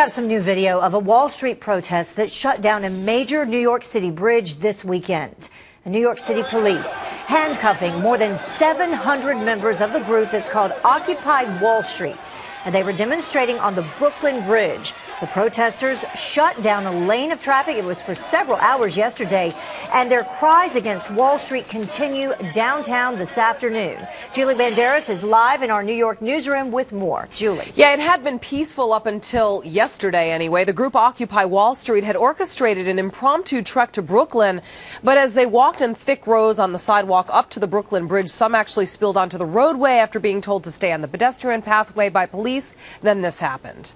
have some new video of a Wall Street protest that shut down a major New York City bridge this weekend. New York City police handcuffing more than 700 members of the group that's called Occupy Wall Street and they were demonstrating on the Brooklyn Bridge. The protesters shut down a lane of traffic. It was for several hours yesterday, and their cries against Wall Street continue downtown this afternoon. Julie Banderas is live in our New York newsroom with more. Julie. Yeah, it had been peaceful up until yesterday anyway. The group Occupy Wall Street had orchestrated an impromptu trek to Brooklyn, but as they walked in thick rows on the sidewalk up to the Brooklyn Bridge, some actually spilled onto the roadway after being told to stay on the pedestrian pathway by police police. Then this happened.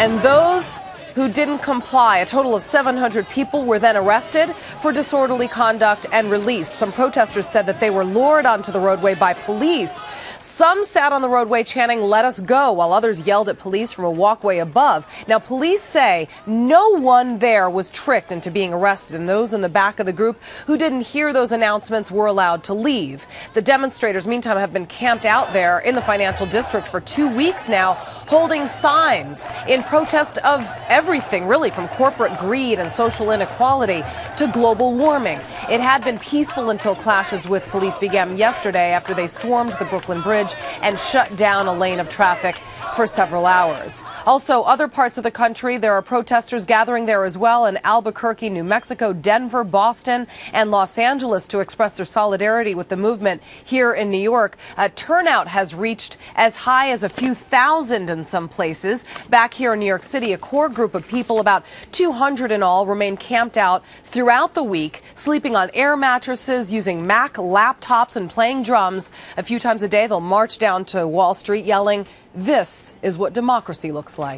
And those who didn't comply. A total of 700 people were then arrested for disorderly conduct and released. Some protesters said that they were lured onto the roadway by police. Some sat on the roadway chanting, let us go, while others yelled at police from a walkway above. Now, police say no one there was tricked into being arrested, and those in the back of the group who didn't hear those announcements were allowed to leave. The demonstrators, meantime, have been camped out there in the financial district for two weeks now, holding signs in protest of everything, really, from corporate greed and social inequality to global warming. It had been peaceful until clashes with police began yesterday after they swarmed the Brooklyn Bridge and shut down a lane of traffic for several hours. Also, other parts of the country, there are protesters gathering there as well in Albuquerque, New Mexico, Denver, Boston, and Los Angeles to express their solidarity with the movement here in New York. Uh, turnout has reached as high as a few thousand in some places. Back here in New York City, a core group group of people, about 200 in all, remain camped out throughout the week, sleeping on air mattresses, using Mac laptops, and playing drums. A few times a day, they'll march down to Wall Street yelling, This is what democracy looks like.